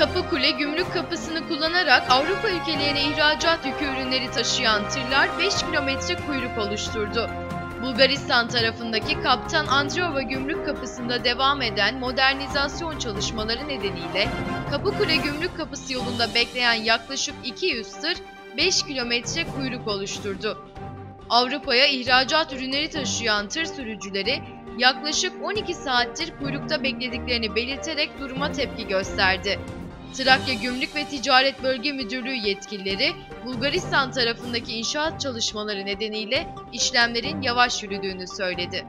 Kapıkule gümrük kapısını kullanarak Avrupa ülkelerine ihracat yükü ürünleri taşıyan tırlar 5 kilometre kuyruk oluşturdu. Bulgaristan tarafındaki Kaptan Andreova gümrük kapısında devam eden modernizasyon çalışmaları nedeniyle Kapıkule gümrük kapısı yolunda bekleyen yaklaşık 200 tır 5 kilometre kuyruk oluşturdu. Avrupa'ya ihracat ürünleri taşıyan tır sürücüleri yaklaşık 12 saattir kuyrukta beklediklerini belirterek duruma tepki gösterdi. Trakya Gümrük ve Ticaret Bölge Müdürlüğü yetkilileri Bulgaristan tarafındaki inşaat çalışmaları nedeniyle işlemlerin yavaş yürüdüğünü söyledi.